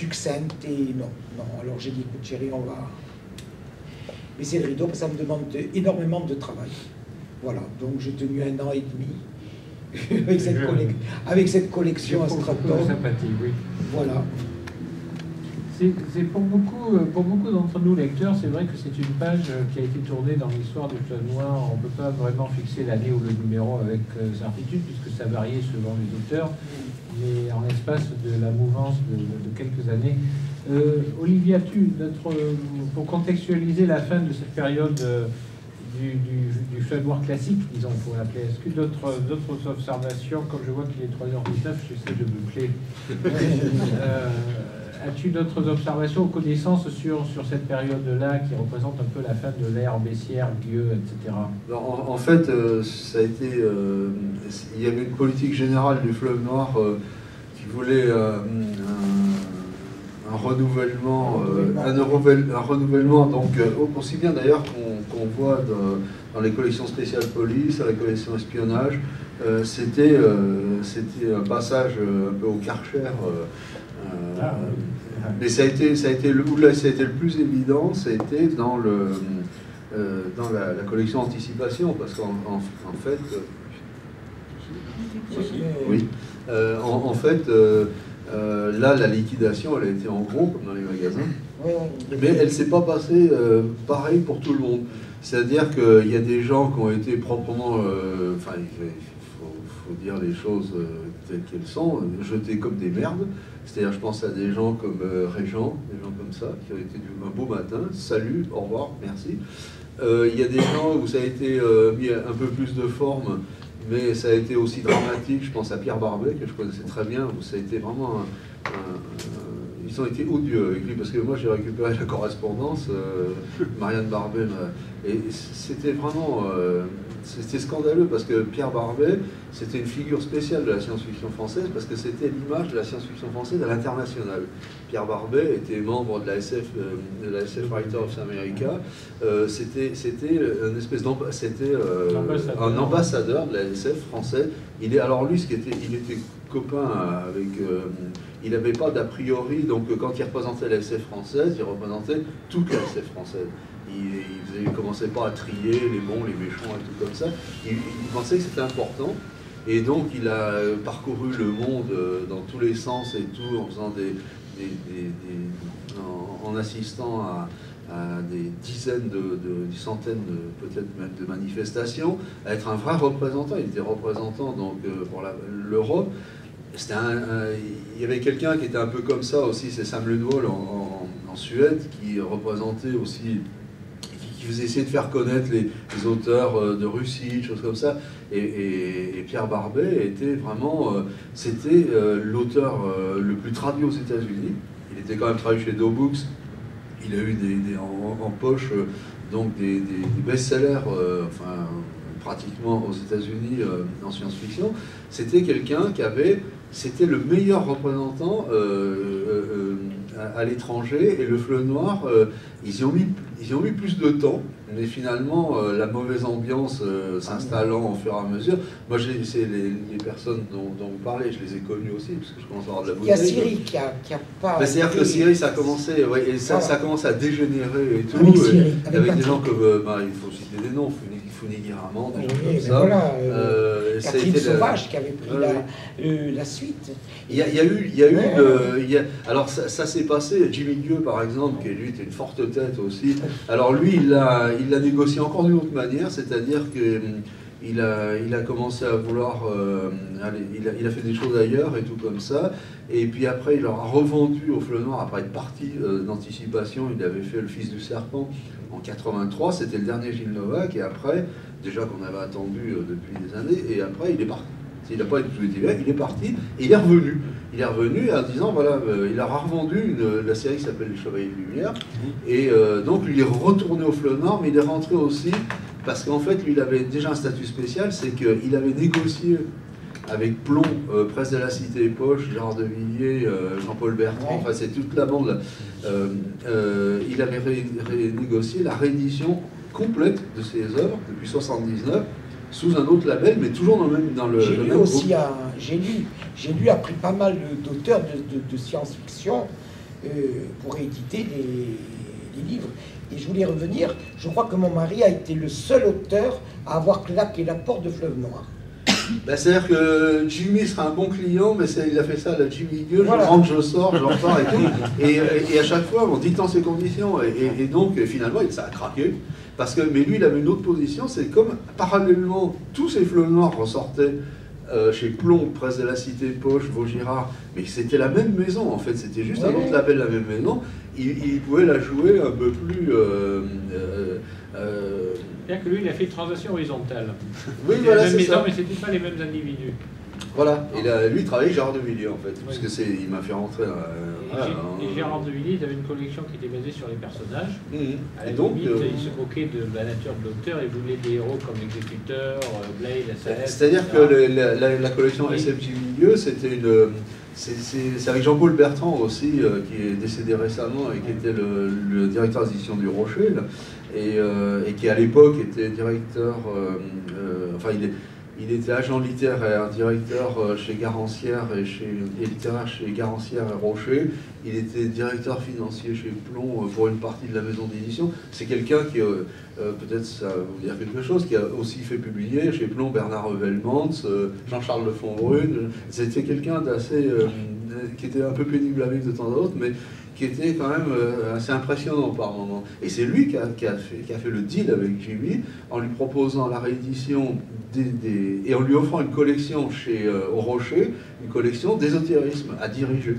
succincte et non, non. Alors j'ai dit, écoute chérie, on va baisser le rideau parce que ça me demande énormément de travail. Voilà, donc j'ai tenu un an et demi avec, cette avec cette collection à Straton. sympathique, oui. Voilà. C'est pour beaucoup, euh, pour beaucoup d'entre nous lecteurs, c'est vrai que c'est une page euh, qui a été tournée dans l'histoire du Club Noir. On ne peut pas vraiment fixer l'année ou le numéro avec euh, certitude, puisque ça variait selon les auteurs, mais en l'espace de la mouvance de, quelques années. Olivia, tu, notre, pour contextualiser la fin de cette période du, du, noir classique, disons, pour l'appeler, est-ce que d'autres observations, comme je vois qu'il est 3h19, j'essaie de me clé As-tu d'autres observations ou connaissances sur, sur cette période-là qui représente un peu la fin de l'ère Bessière, Gueux, etc. en, fait, euh, ça a été, euh, il y avait une politique générale du fleuve noir euh, qui voulait un, renouvellement, un, renouvellement, donc aussi bien d'ailleurs qu'on voit dans, les collections spéciales police, à la collection espionnage, c'était c'était un passage un peu au Karcher ah, mais ça a été, ça a été le, là, ça a été le plus évident, été dans, le, euh, dans la, collection anticipation, parce qu'en en, fait, euh, oui, euh, en, fait, là, la liquidation, elle a été en gros, comme dans les magasins, mais elle s'est pas passée pareil pour tout le monde. C'est-à-dire qu'il y a des gens qui ont été proprement, enfin, il faut, dire les choses telles qu'elles sont, jetés comme des merdes. C'est-à-dire, je pense à des gens comme euh, Régent, des gens comme ça, qui ont été du, un beau matin, salut, au revoir, merci. Euh, il y a des gens où ça a été euh, mis un peu plus de forme, mais ça a été aussi dramatique. Je pense à Pierre Barbet, que je connaissais très bien, ça a été vraiment ils ont été odieux avec lui, parce que moi j'ai récupéré la correspondance, Marianne Barbet, et c'était vraiment c'était scandaleux parce que Pierre Barbet, c'était une figure spéciale de la science-fiction française parce que c'était l'image de la science-fiction française à l'international. Pierre Barbet était membre de la SF, euh, de la SF Writer of America. Euh, c'était une espèce c'était euh, un ambassadeur de la SF française. Il est alors lui, ce qui était, il était copain avec. il n'avait pas d'a priori, donc quand il représentait la SF française, il représentait toute la SF française il, ne commençait pas à trier les bons, les méchants et tout comme ça. Il, pensait que c'était important. Et donc il a parcouru le monde euh, dans tous les sens et tout, en faisant des, en, assistant à, des dizaines de, des centaines peut-être même de manifestations, à être un vrai représentant. Il était représentant donc euh, pour l'Europe. il y avait quelqu'un qui était un peu comme ça aussi, c'est Sam Lundwall en, en, Suède, qui représentait aussi qui faisait essayer de faire connaître les, auteurs euh, de Russie, choses comme ça. Et, Pierre Barbet était vraiment, euh, c'était euh, l'auteur le plus traduit aux États-Unis. Il était quand même traduit chez Do Books. Il a eu des, en, poche donc des, best-sellers, enfin pratiquement aux États-Unis en science-fiction. C'était quelqu'un qui avait, c'était le meilleur représentant à, l'étranger et le fleuve noir, ils y ont mis ils ont mis plus de temps, mais finalement, euh, la mauvaise ambiance euh, s'installant au fur et à mesure. Moi, c'est les, personnes dont, vous parlez, je les ai connues aussi, parce que je commence à avoir de la bouteille. Il y a Syrie qui a, qui a pas. C'est-à-dire que Syrie, ça a commencé, ouais, et ça, ça commence à dégénérer et tout. Avec, Syrie, avec, des gens comme, euh, bah, il faut citer des noms, Funiguiramant, des oui, comme ça. Voilà, euh, Catherine Sauvage qui avait pris la, la, suite. Il y a, il y a eu, il y a eu le, il y a, alors ça, ça s'est passé, Jimmy Dieu par exemple, qui lui était une forte tête aussi. Alors lui, il l'a il a négocié encore d'une autre manière, c'est-à-dire que hum, il a, il a commencé à vouloir, euh, il, a, il, a, fait des choses ailleurs et tout comme ça. Et puis après, il leur a revendu au Fleu Noir, après être parti euh, d'anticipation, il avait fait Le Fils du Serpent en 83, c'était le dernier Gilles Novak, et après, déjà qu'on avait attendu euh, depuis des années, et après, il est parti. Il n'a pas été là, il est parti, et il est revenu. Il est revenu en disant, voilà, il a revendu la série qui s'appelle Les Chevaliers de Lumière, et donc il est retourné au Fleu Nord, mais il est rentré aussi parce qu'en fait, lui, il avait déjà un statut spécial, c'est qu'il avait négocié avec Plomb, euh, Presse de la Cité Poche, Gérard de Villiers, euh, Jean-Paul Bertrand, enfin c'est toute la bande. Euh, il avait négocié la réédition complète de ses œuvres depuis 79 sous un autre label, mais toujours dans le même dans le. J'ai lu aussi, j'ai lu, j'ai lu après pas mal d'auteurs de, de science-fiction pour rééditer les, livres. Et je voulais revenir, je crois que mon mari a été le seul auteur à avoir claqué la porte de Fleuve Noir. Ben, C'est-à-dire que Jimmy sera un bon client, mais il a fait ça à la Jimmy Gueux, je rentre, je sors, je repars et tout. Et, à chaque fois, on dit dans ses conditions. Et, donc, finalement, ça a craqué. Parce que, mais lui, il avait une autre position, c'est comme parallèlement, tous ces fleuves noirs ressortaient euh, chez Plomb, près de la Cité Poche, Vaugirard, mais c'était la même maison en fait, c'était juste un autre label, la même maison. Il, pouvait la jouer un peu plus. Euh, euh, que lui, il a fait une transaction horizontale. Oui, voilà, c'est ça. mais c'était pas les mêmes individus. Voilà, et lui, il travaillait Gérard de Villiers en fait, parce que c'est, il m'a fait rentrer. et, Gérard de Villiers, il avait une collection qui était basée sur les personnages. Mmh. et donc, limite, il se moquait de la nature de l'auteur et voulait des héros comme l'exécuteur, Blade, la C'est-à-dire que la, collection SFJ Milieu, c'était une. C'est avec Jean-Paul Bertrand aussi, euh, qui est décédé récemment et qui était le, directeur d'édition du Rocher, et, euh, et, qui à l'époque était directeur. Euh, enfin, il est il était agent littéraire, directeur euh, chez Garancière et, chez, littéraire chez Garancière et Rocher. Il était directeur financier chez Plomb euh, pour une partie de la maison d'édition. C'est quelqu'un qui, euh, peut-être ça va vous dire quelque chose, qui a aussi fait publier chez Plomb Bernard Revelmans, Jean-Charles Le. C'était quelqu'un d'assez. qui était un peu pénible à vivre de temps en temps, mais qui était quand même euh, assez impressionnant par moment. Et c'est lui qui a, fait, le deal avec Jimmy en lui proposant la réédition et en lui offrant une collection chez euh, Au Rocher, une collection d'ésotérisme à diriger.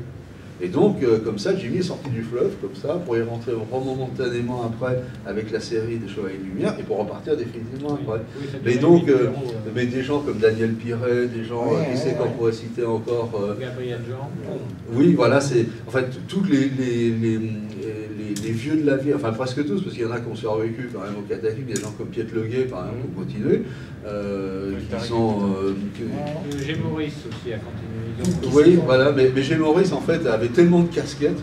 Et donc, euh, comme ça, Jimmy est sorti du fleuve, comme ça, pour y rentrer momentanément après avec la série des Chevaliers de Lumière et pour repartir définitivement après. mais donc, euh, mais des gens comme Daniel Piret, des gens, qui sait qu'on pourrait citer encore. Euh, Gabriel Jean. Oui, voilà, c'est. En fait, tous les, les, les, les, vieux de la vie, enfin presque tous, parce qu'il y en a qui ont survécu quand même au cataclysme, des gens comme Piet Leguet, par exemple, qui ont continué, qui sont. J'ai Maurice aussi à continuer. Oui, voilà, mais, mais Maurice, en fait, avait tellement de casquettes.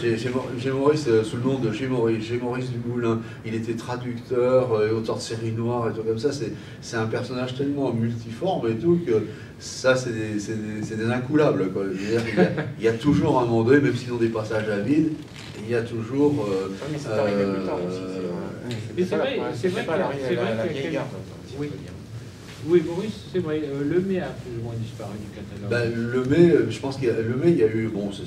J'ai Maurice euh, sous le nom de G. Maurice, G. Maurice Dumoulin. Il était traducteur euh, et auteur de séries noires et tout comme ça. C'est un personnage tellement multiforme et tout que ça, c'est des, des, incoulables. Quoi. il, y a, toujours un moment donné, même s'ils ont des passages à vide, il y a toujours. Euh, mais c'est arrivé plus tard aussi. C'est vrai, c'est vrai, que, la, vieille garde. Oui. Oui, Maurice, c'est vrai. Euh, le mai a plus ou moins disparu du catalogue. Ben, le mai, euh, je pense qu'il y a, le mai, il y a eu, bon, c'est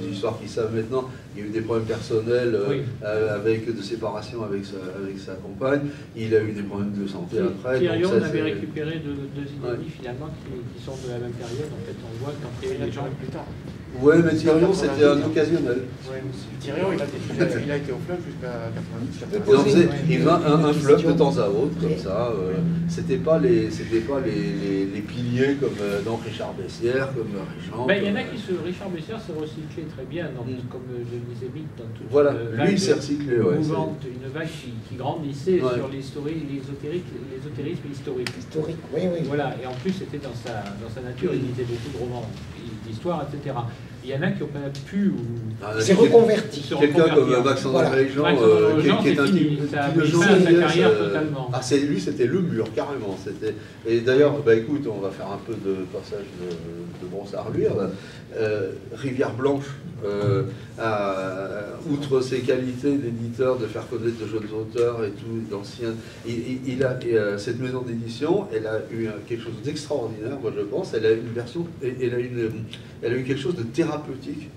des histoires qui savent maintenant, il y a eu des problèmes personnels euh, avec de séparation avec sa, avec sa compagne. Il a eu des problèmes de santé après. Thierry, on avait récupéré deux, deux inédits finalement qui, sont de la même période. En fait, on voit quand il y a gens plus tard. Ouais, mais Tyrion, c'était un occasionnel. Ouais, Tyrion, il a, été, il a été au fleuve jusqu'à 90. Il faisait un, un fleuve de temps à autre, comme ça. Euh, c'était pas les, c'était pas les, les, piliers comme euh, dans Richard Bessière, comme euh, Richard. Ben, il y en a qui se, Richard Bessière s'est recyclé très bien, dans, mm. comme je le disais vite, dans toute voilà, lui, il s'est recyclé, ouais, une vague qui, qui grandissait sur l'ésotérisme historique. Historique, oui, oui. Voilà, et en plus, c'était dans sa, dans sa nature, il lisait beaucoup de romans d'histoire, etc. Il y en a qui n'ont pas pu. Ou... Ah, c'est reconverti. Quelqu'un comme Max André voilà. euh, qui, qui, est un type ça a mis fin à sa carrière euh, totalement. Ah, lui, c'était le mur, carrément. Et d'ailleurs, bah, écoute, on va faire un peu de passage de, de brossard luire. Euh, Rivière Blanche, euh, outre ses qualités d'éditeur, de faire connaître de jeunes auteurs et tout, d'anciens, il, a euh, cette maison d'édition, elle a eu quelque chose d'extraordinaire, moi je pense. Elle a une version, elle a, une, elle a eu quelque chose de thérapeutique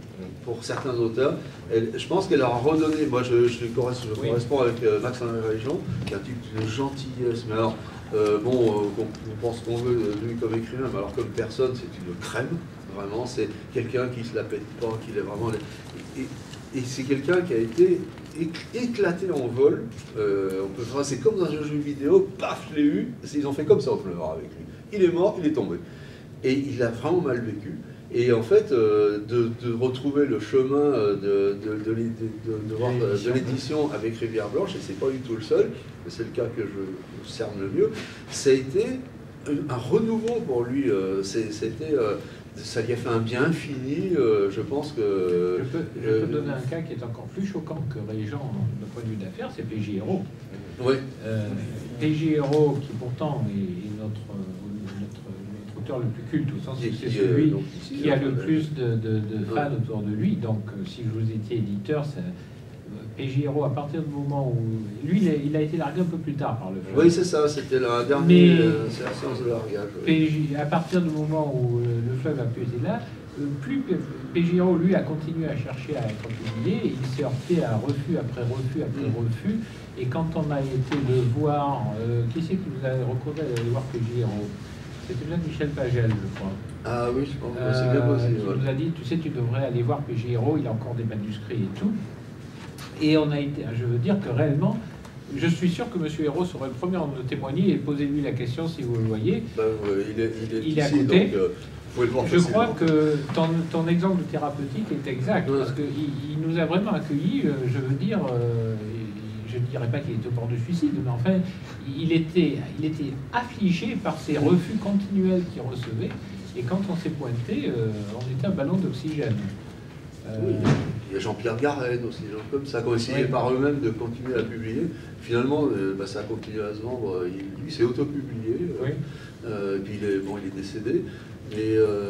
pour certains auteurs. je pense qu'elle a redonné, moi je, je, corresponds, avec Max Région, qui est un type de gentillesse, mais alors, bon, on pense qu'on veut de lui comme écrivain, mais alors comme personne, c'est une crème. Vraiment, c'est quelqu'un qui se la pète pas, qui est vraiment. Et, c'est quelqu'un qui a été éclaté en vol. Euh, on peut c'est comme dans un jeu vidéo, paf, je l'ai eu. Ils ont fait comme ça au fleuve avec lui. Il est mort, il est tombé. Et il a vraiment mal vécu. Et en fait, euh, de, retrouver le chemin euh, de, de, l'édition avec Rivière Blanche, et c'est pas du tout le seul, mais c'est le cas que je cerne le mieux, ça a été un renouveau pour lui. C'était ça lui a fait un bien infini. Euh, je pense que. Je peux, euh, donner un cas qui est encore plus choquant que Régent de point de vue d'affaires, c'est PJ Hero. Oui. Euh, PJ Hero, qui pourtant est notre, notre, l'auteur le plus culte, au sens où c'est celui qui a le plus de, fans autour de lui. Donc, si vous étiez éditeur, ça, Pégiero, à partir du moment où. Lui, il a, été largué un peu plus tard par le fleuve. Oui, c'est ça, c'était la dernière euh, la séance de largage. À partir du moment où le fleuve a pu être là, euh, plus Pégiero, lui, a continué à chercher à être publié. Il s'est heurté à refus après refus après mm. refus. Et quand on a été le voir, euh, qui c'est qui vous a recommandé d'aller voir Pégiero C'était bien Michel Pagel, je crois. Ah oui, je pense que c'est bien possible. Il nous a dit, tu sais, tu devrais aller voir Pégiero, il a encore des manuscrits et tout. Et on a été, je veux dire que réellement, je suis sûr que M. Hérault serait le premier à nous témoigner et posez-lui la question si vous le voyez. Ben, il est, il est, à côté. Euh, je crois que ton, exemple thérapeutique est exact, parce qu'il il nous a vraiment accueillis, euh, je veux dire, euh, je ne dirais pas qu'il était au bord du suicide, mais enfin, il était, il était affligé par ces refus continuels qu'il recevait, et quand on s'est pointé, on était un ballon d'oxygène. Il y a Jean-Pierre Garenne aussi, des gens comme ça, qui ont essayé par eux-mêmes de continuer à publier. Finalement, euh, bah, ça a continué à se vendre. Il, lui s'est autopublié. Euh, euh, et puis il est, bon, il est décédé.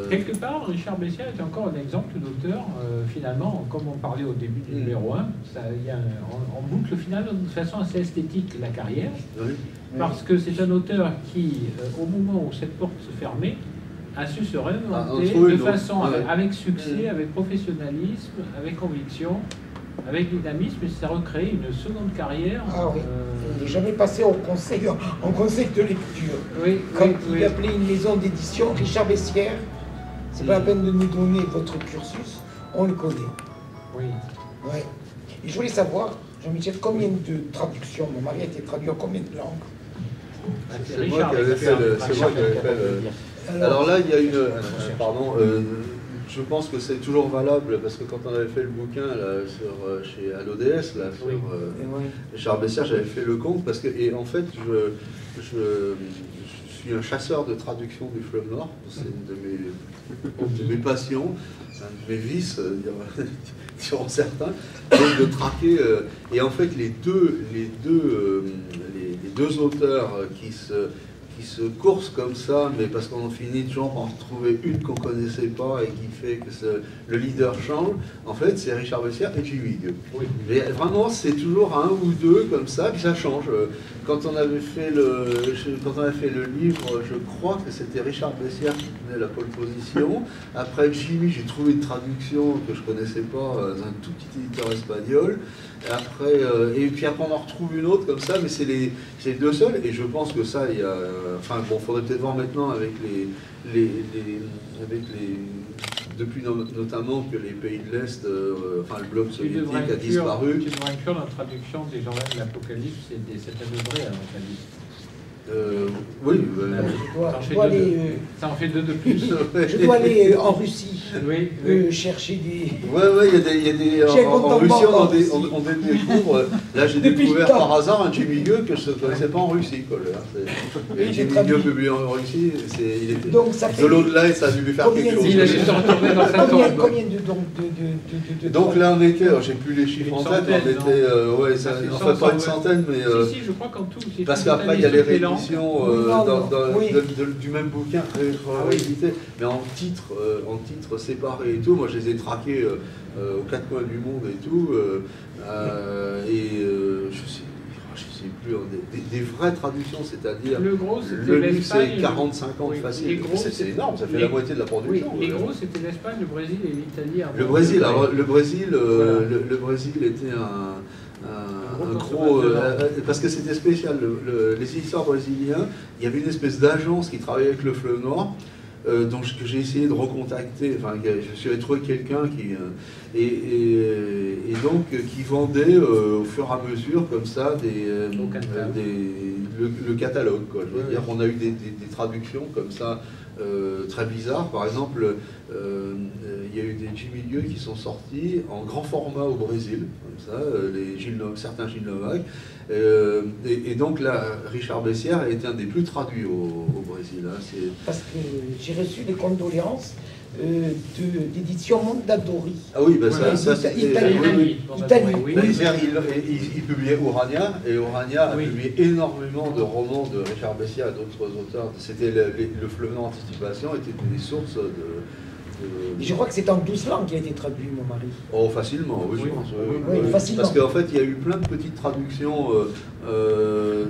Quelque part, Richard Bessier est encore un exemple d'auteur, finalement, comme on parlait au début du mm. numéro 1, ça, y a on, boucle finalement de façon assez esthétique la carrière, parce que c'est un auteur qui, au moment où cette porte se fermait, a su se réinventer ah, de façon avec, succès, avec professionnalisme, avec conviction, avec dynamisme, et ça recrée une seconde carrière. Ah oui. Euh, il n'est jamais passé au conseil, en conseil de lecture. Oui, Quand il appelait une maison d'édition, Richard Bessière, c'est pas la peine de nous donner votre cursus, on le connaît. Oui. Ouais. Et je voulais savoir, Jean-Michel, combien de traductions Mon mari a été traduit en combien de langues? C'est moi qui avais fait le. Alors là, il y a une. Euh, pardon. Euh, je pense que c'est toujours valable parce que quand on avait fait le bouquin là, sur, euh, chez à l'ODS, là, sur Charles Bessière, j'avais fait le compte parce que, et en fait, je, je, suis un chasseur de traduction du fleuve Nord, c'est une de mes, mes passions, un de mes vices, diront certains, donc de traquer. et en fait, les deux, les deux, les deux auteurs qui se qui se course comme ça, mais parce qu'on finit toujours par en retrouver une qu'on connaissait pas et qui fait que le leader change, en fait, c'est Richard Bessière et Jimmy Oui. Mais vraiment, c'est toujours un ou deux comme ça, puis ça change. Quand on avait fait le, quand on avait fait le livre, je crois que c'était Richard Bessière qui tenait la pole position. Après Jimmy, j'ai trouvé une traduction que je connaissais pas, euh, un tout petit éditeur espagnol. Et, après, euh, et puis après, on en retrouve une autre comme ça, mais c'est les, les, deux seuls. Et je pense que ça, il y a. Enfin, bon, il faudrait peut-être voir maintenant avec les, les, avec les depuis notamment que les pays de l'Est, euh, enfin le bloc soviétique a disparu. Tu devrais inclure la traduction des gens de l'Apocalypse et des sept à à l'Apocalypse. Euh, oui, euh, je dois, aller. Euh, ça en fait deux de plus. je dois aller en Russie oui, chercher des. Oui, oui, il y a des. Y a des en, en, Russie, on, des, on, on découvre. Là, j'ai découvert par hasard un Jimmy Gueux que je ne connaissais pas en Russie. Quoi, Et Jimmy Gueux publié en Russie, il était donc, ça de l'au-delà et ça a dû lui faire quelque chose. Il a retourné dans sa tombe. Combien de, donc, de, de, donc là, on était, j'ai plus les chiffres en tête, on était, ouais, ça, enfin pas une centaine, mais. Si, si, je crois qu'en tout. Parce qu'après, il y a les euh, du même bouquin réédité, mais en titre, euh, en titre séparé et tout. Moi, je les ai traqués euh, aux quatre coins du monde et tout. et je sais sais plus, des, vraies traductions, c'est-à-dire le gros livre c'est 40-50 oui, facile, c'est énorme, ça fait la moitié de la production. les gros c'était l'Espagne, le Brésil et l'Italie. Le Brésil, le Brésil, le, Brésil était un, un, gros. Euh, euh, parce que c'était spécial. les histoires brésiliens, il y avait une espèce d'agence qui travaillait avec le fleuve Noir. Euh, donc, que j'ai essayé de recontacter, enfin, je suis allé trouver quelqu'un qui, et, et, donc qui vendait au fur et à mesure comme ça des, des le, catalogue. Quoi. Je veux dire, on a eu des, des, traductions comme ça très bizarres. Par exemple, il y a eu des Jimmy Lieu qui sont sortis en grand format au Brésil, comme ça, euh, les Gilles, certains Gilles Novak. Euh, et, donc là, Richard Bessière a été un des plus traduits au, Brésil. Hein, Parce que j'ai reçu des condoléances euh, d'édition Mondadori. Ah oui, ben ça, ça c'était... Italie. Italie. Oui. Il, il, publiait Urania, et Urania a publié énormément de romans de Richard Bessia et d'autres auteurs. C'était le, le, le Fleuve Anticipation était une des sources de je crois que c'est en 12 langues qui a été traduit, mon mari. Oh, facilement, oui, je pense. Oui, facilement. Parce qu'en fait, il y a eu plein de petites traductions euh, euh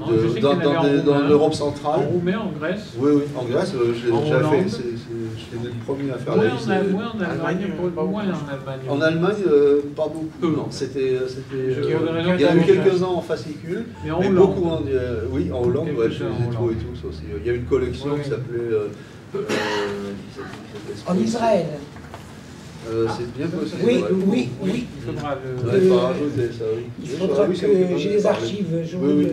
dans, l'Europe centrale. En roumain, en Grèce Oui, oui, en Grèce, euh, j'ai déjà fait. J'étais le premier à faire la liste. En Allemagne, moins en Allemagne. En Allemagne, pas beaucoup. Non, c'était. Il y a eu quelques-uns en fascicule, mais, beaucoup en. oui, en Hollande, ouais, je les ai trouvés tous aussi. Il y a une collection qui s'appelait. Euh, en Israël. Euh, c'est bien possible. Oui, oui, oui. Il faudra le... rajouter ça, oui. Il faudra que j'ai les archives je oui,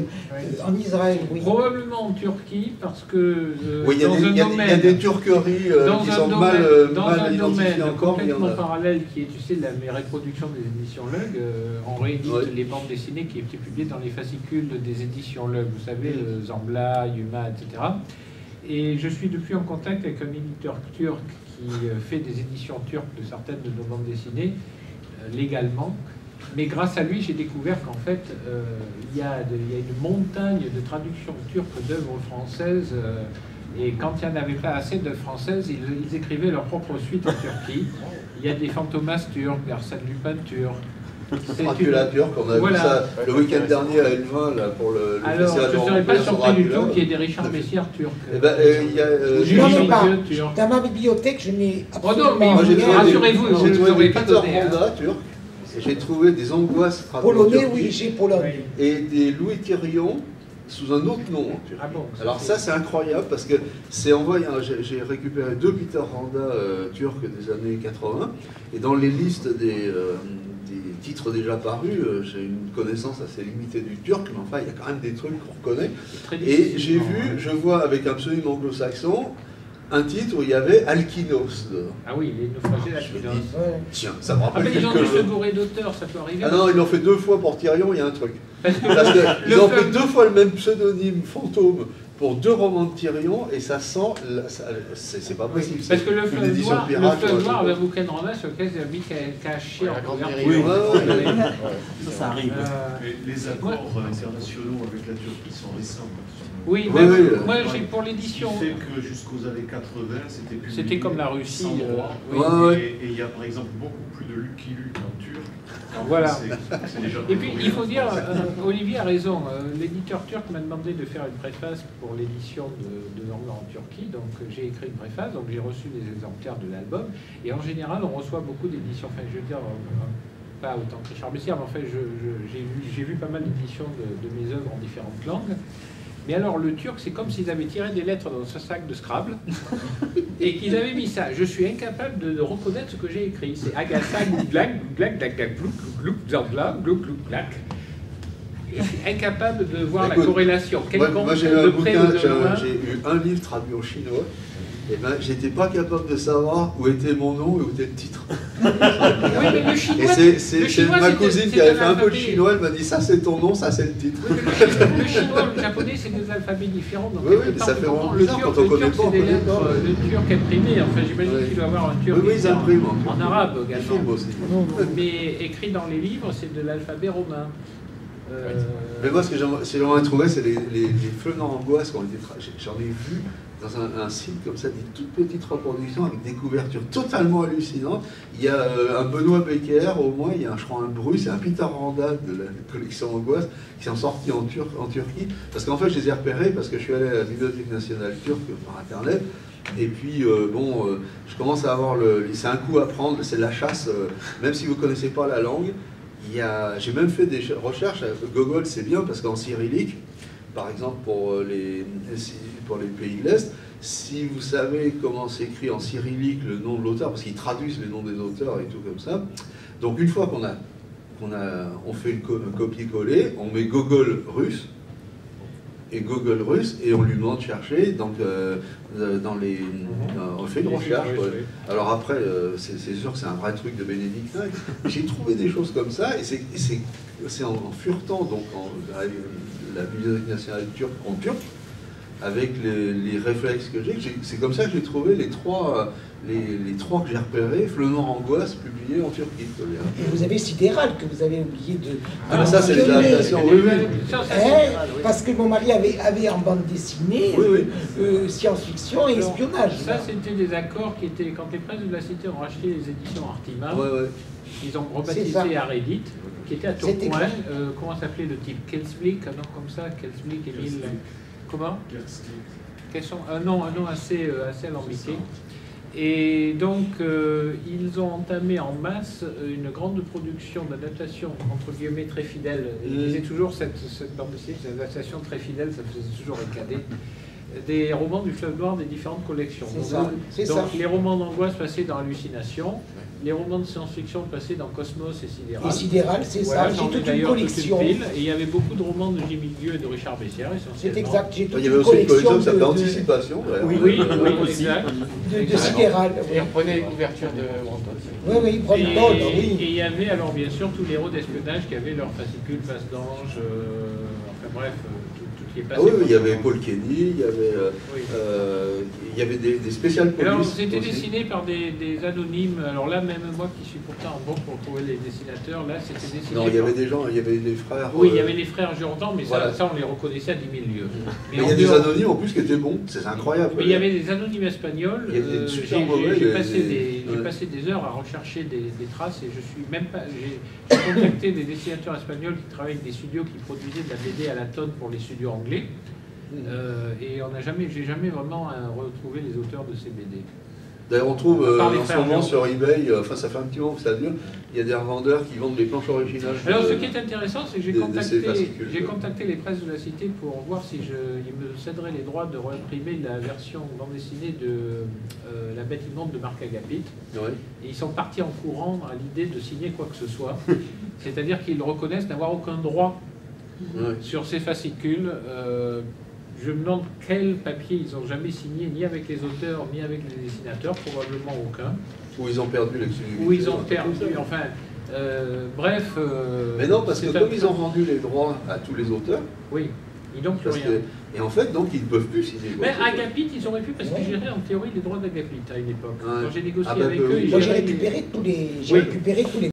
en Israël, oui. Probablement en Turquie, parce que euh, oui, il y, a des, y, a des turqueries qui sont domaine, mal, dans un domaine complètement parallèle, qui est, tu sais, la reproduction des éditions Lug, on réédite les bandes dessinées qui étaient publiées dans les fascicules des éditions Lug. Vous savez, Zambla, Yuma, etc. Et je suis depuis en contact avec un éditeur turc qui euh, fait des éditions turques de certaines de nos bandes dessinées euh, légalement. Mais grâce à lui, j'ai découvert qu'en fait, euh, il, y a une montagne de traductions turques d'œuvres françaises. et quand il n'y en avait pas assez de françaises, ils, écrivaient leur propre suite en Turquie. Il y a des fantomas turcs, Arsène Lupin turc, Dracula turc, on a vu ça le week-end dernier à Elvin là, pour le, le Alors, je ne serais pas surpris du tout qu'il y ait des Richard Messières turcs. Eh ben, euh, il y a. Euh, Dans ma bibliothèque, je n'ai absolument oh non, mais rassurez-vous, j'ai trouvé Peter Honda turc. J'ai trouvé des angoisses Polonais, oui, j'ai polonais. Et des Louis Thirion sous un autre nom. Ah bon, Alors ça c'est incroyable parce que c'est envoyé. J'ai récupéré deux Peter Honda euh, turcs des années 80 et dans les listes des, euh, titres déjà parus, euh, j'ai une connaissance assez limitée du turc, mais enfin, il y a quand même des trucs qu'on reconnaît. Et j'ai vu, je vois avec un pseudo anglo-saxon, un titre où il y avait Alkinos Ah oui, les naufragés d'Alkinos. Tiens, ça me rappelle ah, quelque chose. Ils ont dû d'auteurs, ça peut arriver. Ah non, ils l'ont fait deux fois pour Tyrion, il y a un truc. Parce que, ils ont fait deux fois le même pseudonyme, fantôme, pour deux romans de Tyrion et ça sent. C'est pas possible. Parce que le fleuve noir, le fleuve noir avec Bouquet Randa sur lequel mis caché en couverture. Oui, ça, ça arrive. Euh, les accords internationaux avec la Turquie sont récents. Oui, mais oui, moi j'ai pour l'édition. Ce qui fait que jusqu'aux années 80, c'était C'était comme la Russie. Euh, et il y a par exemple beaucoup plus de Lucky Luke en turc. Voilà. Et puis, il faut dire, euh, Olivier a raison, euh, l'éditeur turc m'a demandé de faire une préface pour l'édition de, de en Turquie, donc euh, j'ai écrit une préface, donc j'ai reçu des exemplaires de l'album, et en général, on reçoit beaucoup d'éditions, enfin, je veux dire, pas autant que Richard Messier, mais en fait, j'ai vu, vu, pas mal d'éditions de, de mes œuvres en différentes langues, mais alors, le turc, c'est comme s'ils avaient tiré des lettres dans ce sac de Scrabble et qu'ils avaient mis ça. Je suis incapable de, reconnaître ce que j'ai écrit. C'est Agasa, Gouglak, Gouglak, Glak, Glouk, Glouk, Zangla, Glouk, Glouk, Glak. Et je incapable de voir la corrélation. moi, eu un bouquin, j'ai eu un livre traduit au chinois eh ben, j'étais pas capable de savoir où était mon nom et où était le titre. oui, mais le chinois, et c'est ma cousine qui avait fait un peu de chinois, elle m'a dit ça c'est ton nom, ça c'est le titre. le, chinois le japonais c'est deux alphabets différents. Donc oui, oui, mais ça fait vraiment bizarre quand on connaît pas. Lettres, le turc imprimé, enfin j'imagine qu'il doit avoir un turc oui, en, en, arabe également. Aussi. Mais écrit dans les livres, c'est de l'alphabet romain. Euh... Mais moi, ce que j'aimerais trouver, c'est les, les, les fleuves angoisse qui ont été. J'en ai vu dans un, site comme ça, des toutes petites reproductions avec des couvertures totalement hallucinantes. Il y a euh, un Benoît Becker, au moins, il y a un, je crois un Bruce et un Peter Randa de la collection Angoisse qui sont sortis en, Turquie. Parce qu'en fait, je les ai repérés parce que je suis allé à la Bibliothèque nationale turque par Internet. Et puis, euh, bon, euh, je commence à avoir le. C'est un coup à prendre, c'est la chasse, même si vous ne connaissez pas la langue. J'ai même fait des recherches. Gogol, c'est bien parce qu'en cyrillique, par exemple, pour les, pour les pays de l'Est, si vous savez comment s'écrit en cyrillique le nom de l'auteur, parce qu'ils traduisent les noms des auteurs et tout comme ça, donc une fois qu'on a, a, on fait un copier-coller, on met Gogol russe, et Google russe et on lui demande de chercher donc euh, euh, dans les mhm. on fait une recherche alors après euh, c'est sûr que c'est un vrai truc de bénédictin j'ai trouvé des choses comme ça et c'est en, furetant donc en, la, la bibliothèque nationale turque en turc avec les, réflexes que j'ai. C'est comme ça que j'ai trouvé les trois, les, trois que j'ai repérés, Noir Angoisse, publiés en Turquie. Et vous avez Sidéral que vous avez oublié de. Ah, ça, c'est les adaptations, oui, oui. Hein, parce que mon mari avait, avait en bande dessinée euh, science-fiction et espionnage. Ça, c'était des accords qui étaient. Quand les presses de la Cité ont racheté les éditions Artima, ils ont rebaptisé Arédit, qui était à Tourcoing. Euh, comment s'appelait le type Kelsblick, un nom comme ça Kelsblick, Emile. Comment un nom, un nom assez, euh, assez alambiqué. Et donc, euh, ils ont entamé en masse une grande production d'adaptation, entre guillemets, très fidèle. Ils disaient toujours cette, cette bande dessinée, cette adaptation très fidèle, ça faisait toujours ricaner des romans du fleuve noir des différentes collections. Donc, donc les romans d'angoisse passaient dans Hallucination, les romans de science-fiction passaient dans Cosmos et Sidéral. Et Sidéral, c'est ça, j'ai toute une collection. et il y avait beaucoup de romans de Jimmy Milieu et de Richard Bessière, C'est exact, j'ai toute Il y avait aussi une collection de... d'anticipation. Oui, oui, oui, exact. De, de Sidéral. Et on prenait l'ouverture de Oui, oui, Brandon, oui. Et il y avait alors bien sûr tous les héros d'espionnage qui avaient leur fascicule, face d'ange, euh, enfin bref... Euh, ah oui, il y avait Paul Kenny, il y avait, euh, euh, il y avait des, des spéciales. Alors, c'était dessiné par des, des, anonymes. Alors là, même moi qui suis pourtant bon pour trouver les dessinateurs, là, c'était dessiné. Non, il y avait des gens, il y avait des frères. Oui, il y euh, avait les frères Jourdan, mais ça, ça, on les reconnaissait à 10 000 lieux. Mais, il y a des anonymes en plus qui étaient bons, c'est incroyable. Mais il y avait des anonymes espagnols. J'ai passé, des, passé des heures à rechercher des, des, traces et je suis même pas. J'ai contacté des dessinateurs espagnols qui travaillent avec des studios qui produisaient de la BD à la tonne pour les studios anglais euh, et on n'a jamais, j'ai jamais vraiment euh, retrouvé les auteurs de ces BD. D'ailleurs, on trouve euh, en ce moment sur eBay, enfin ça fait un petit moment que ça dure, il y a des revendeurs qui vendent des planches originales. Alors ce qui est intéressant, c'est que j'ai contacté, contacté, les presses de la Cité pour voir si je, ils me céderaient les droits de réimprimer la version bande dessinée de La Bête Immonde de Marc Agapit. Et ils sont partis en courant à l'idée de signer quoi que ce soit. C'est-à-dire qu'ils reconnaissent n'avoir aucun droit sur ces fascicules. Euh, je me demande quel papier ils n'ont jamais signé, ni avec les auteurs, ni avec les dessinateurs, probablement aucun. Ou ils ont perdu l'exclusivité. Ou ils ont perdu, enfin, euh, bref... Euh, Mais non, parce que comme ils ont vendu les droits à tous les auteurs... Oui, ils n'ont plus rien. et en fait, donc, ils ne peuvent plus signer. Mais Agapit, ils auraient pu, parce qu'ils géraient en théorie les droits d'Agapit à une époque. Quand j'ai négocié ah, bah, avec eux... Moi, j'ai récupéré tous les... J'ai récupéré tous les